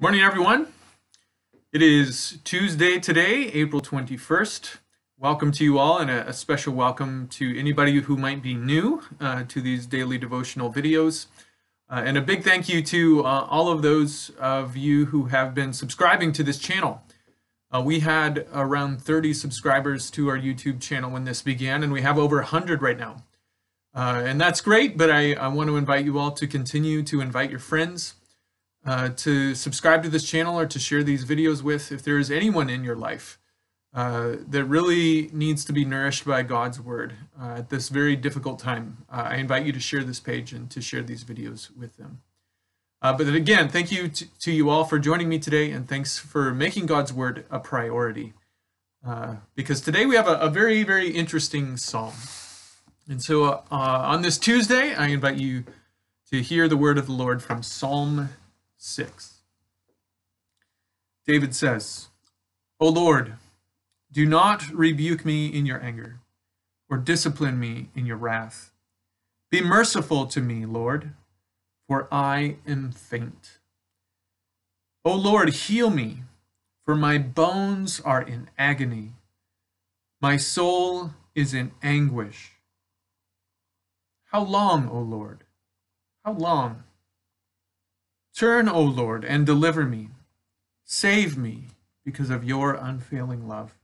Morning, everyone. It is Tuesday today, April 21st. Welcome to you all, and a, a special welcome to anybody who might be new uh, to these daily devotional videos. Uh, and a big thank you to uh, all of those of you who have been subscribing to this channel. Uh, we had around 30 subscribers to our YouTube channel when this began, and we have over 100 right now. Uh, and that's great, but I, I want to invite you all to continue to invite your friends uh, to subscribe to this channel or to share these videos with if there is anyone in your life uh, that really needs to be nourished by God's word uh, at this very difficult time. Uh, I invite you to share this page and to share these videos with them. Uh, but again, thank you to, to, you all for joining me today, and thanks for making God's word a priority. Because today we have a, a, very, very interesting psalm. And so on this Tuesday, I invite you to hear the word of the Lord from Psalm 6. David says, O Lord, do not rebuke me in your anger, or discipline me in your wrath. Be merciful to me, Lord, for I am faint. O Lord, heal me, for my bones are in agony. My soul is in anguish. How long, O Lord? How long? Turn, O Lord, and deliver me. Save me because of your unfailing love.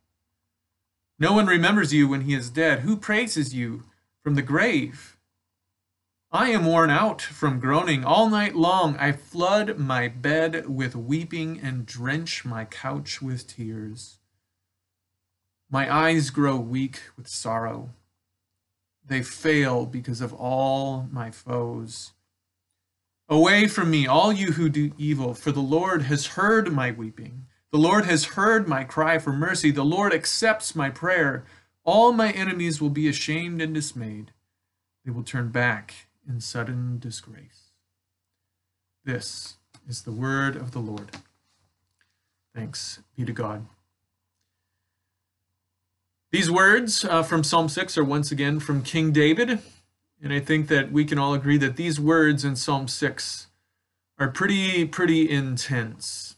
No one remembers you when he is dead. Who praises you from the grave? I am worn out from groaning. All night long I flood my bed with weeping and drench my couch with tears. My eyes grow weak with sorrow. They fail because of all my foes. Away from me, all you who do evil, for the Lord has heard my weeping. The Lord has heard my cry for mercy. The Lord accepts my prayer. All my enemies will be ashamed and dismayed. They will turn back in sudden disgrace. This is the word of the Lord. Thanks be to God. These words uh, from Psalm 6 are once again from King David. And I think that we can all agree that these words in Psalm 6 are pretty, pretty intense.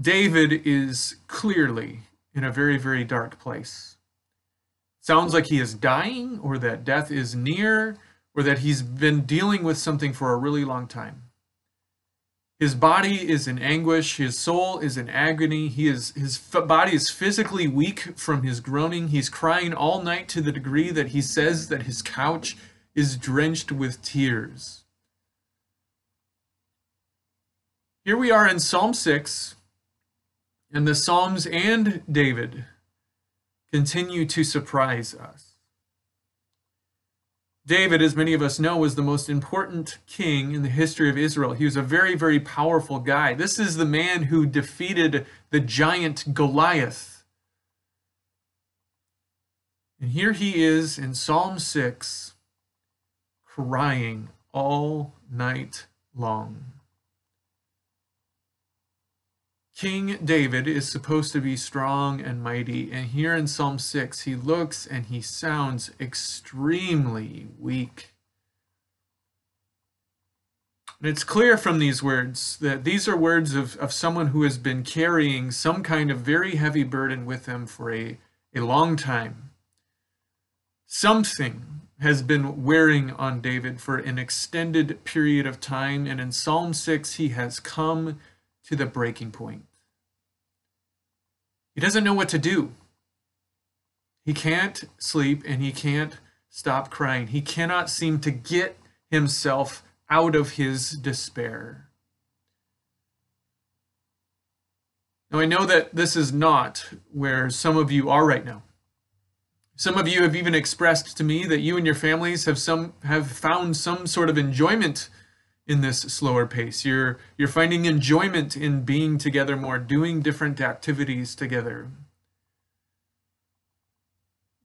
David is clearly in a very, very dark place. Sounds like he is dying, or that death is near, or that he's been dealing with something for a really long time. His body is in anguish. His soul is in agony. He is, his body is physically weak from his groaning. He's crying all night to the degree that he says that his couch is drenched with tears. Here we are in Psalm 6, and the Psalms and David continue to surprise us. David, as many of us know, was the most important king in the history of Israel. He was a very, very powerful guy. This is the man who defeated the giant Goliath. And here he is in Psalm 6, crying all night long. King David is supposed to be strong and mighty, and here in Psalm 6, he looks and he sounds extremely weak. And it's clear from these words that these are words of, of someone who has been carrying some kind of very heavy burden with them for a, a long time. Something has been wearing on David for an extended period of time, and in Psalm 6, he has come to the breaking point. He doesn't know what to do. He can't sleep and he can't stop crying. He cannot seem to get himself out of his despair. Now, I know that this is not where some of you are right now. Some of you have even expressed to me that you and your families have some have found some sort of enjoyment in this slower pace. You're you're finding enjoyment in being together more, doing different activities together.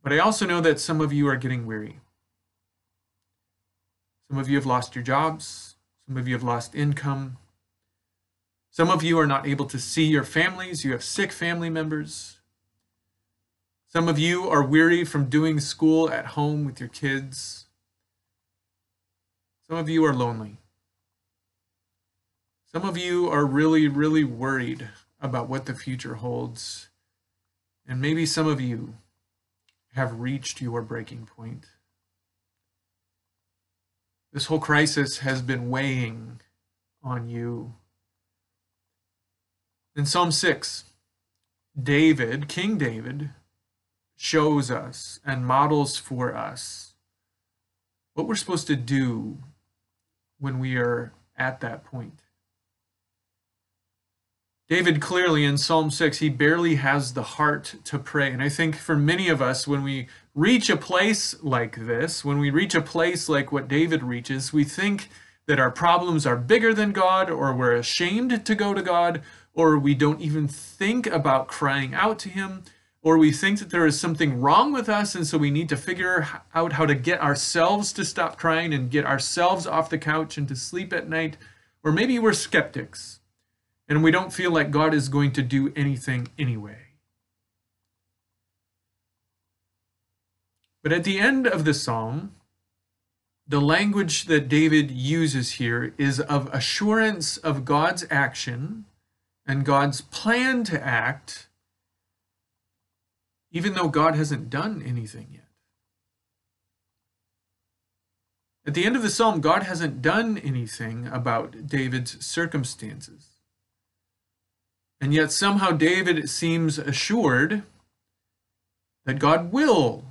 But I also know that some of you are getting weary. Some of you have lost your jobs, some of you have lost income. Some of you are not able to see your families, you have sick family members. Some of you are weary from doing school at home with your kids. Some of you are lonely. Some of you are really, really worried about what the future holds. And maybe some of you have reached your breaking point. This whole crisis has been weighing on you. In Psalm 6, David, King David, shows us and models for us what we're supposed to do when we are at that point. David clearly in Psalm 6, he barely has the heart to pray. And I think for many of us, when we reach a place like this, when we reach a place like what David reaches, we think that our problems are bigger than God, or we're ashamed to go to God, or we don't even think about crying out to Him, or we think that there is something wrong with us, and so we need to figure out how to get ourselves to stop crying and get ourselves off the couch and to sleep at night. Or maybe we're skeptics and we don't feel like God is going to do anything anyway. But at the end of the psalm, the language that David uses here is of assurance of God's action and God's plan to act, even though God hasn't done anything yet. At the end of the psalm, God hasn't done anything about David's circumstances. And yet somehow David seems assured that God will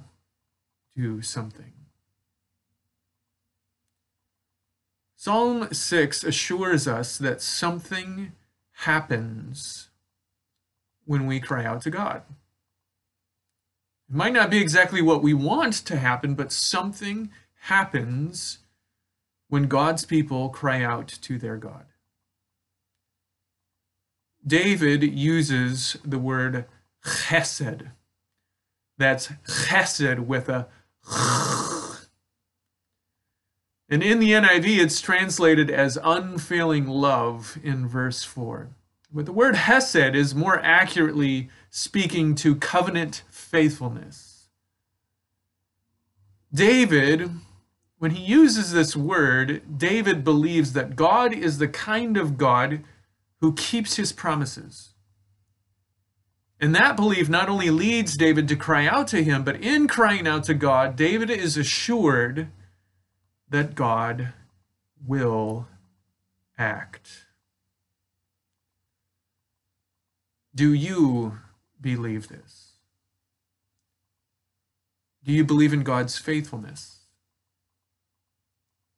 do something. Psalm 6 assures us that something happens when we cry out to God. It might not be exactly what we want to happen, but something happens when God's people cry out to their God. David uses the word chesed. That's chesed with a ch. and in the NIV, it's translated as unfailing love in verse 4. But the word hesed is more accurately speaking to covenant faithfulness. David, when he uses this word, David believes that God is the kind of God who keeps his promises. And that belief not only leads David to cry out to him, but in crying out to God, David is assured that God will act. Do you believe this? Do you believe in God's faithfulness?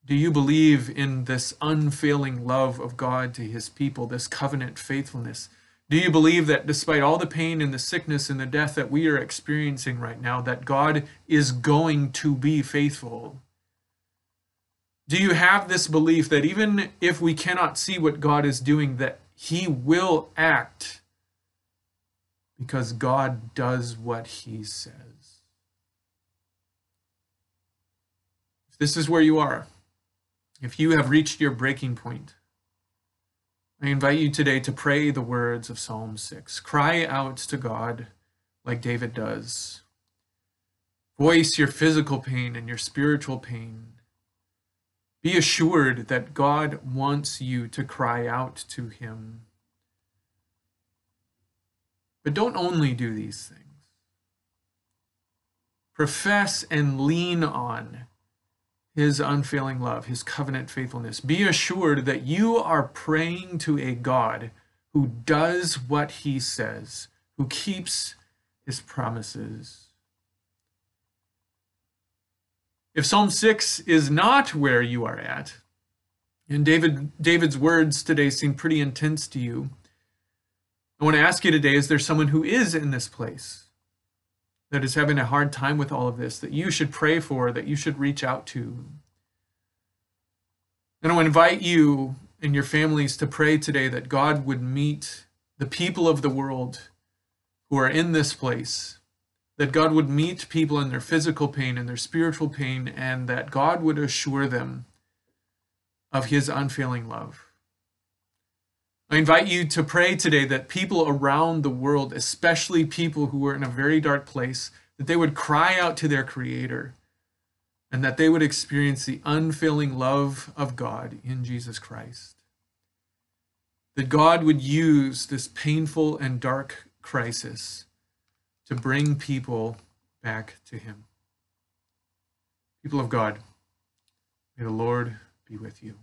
Do you believe in this unfailing love of God to his people, this covenant faithfulness? Do you believe that despite all the pain and the sickness and the death that we are experiencing right now, that God is going to be faithful? Do you have this belief that even if we cannot see what God is doing, that he will act because God does what he says? If this is where you are, if you have reached your breaking point, I invite you today to pray the words of Psalm 6. Cry out to God like David does. Voice your physical pain and your spiritual pain. Be assured that God wants you to cry out to Him. But don't only do these things. Profess and lean on his unfailing love, his covenant faithfulness. Be assured that you are praying to a God who does what he says, who keeps his promises. If Psalm 6 is not where you are at, and David, David's words today seem pretty intense to you, I want to ask you today is there someone who is in this place? That is having a hard time with all of this that you should pray for, that you should reach out to. And I invite you and your families to pray today that God would meet the people of the world who are in this place, that God would meet people in their physical pain and their spiritual pain, and that God would assure them of his unfailing love. I invite you to pray today that people around the world, especially people who are in a very dark place, that they would cry out to their Creator and that they would experience the unfailing love of God in Jesus Christ. that God would use this painful and dark crisis to bring people back to Him. People of God, may the Lord be with you.